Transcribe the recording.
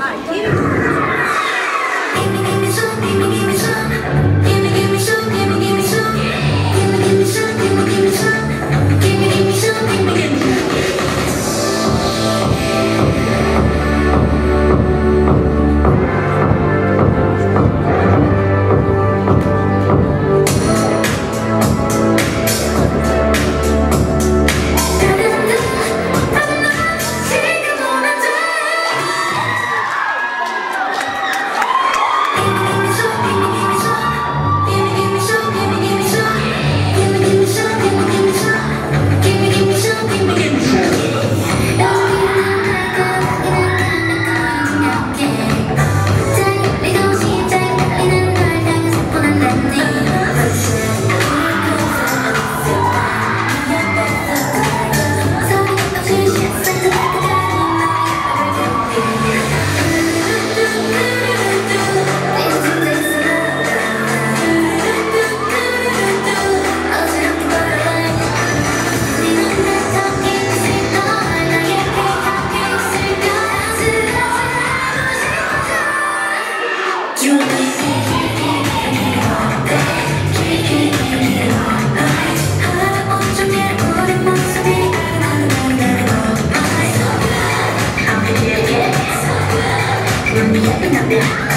Aqui no to be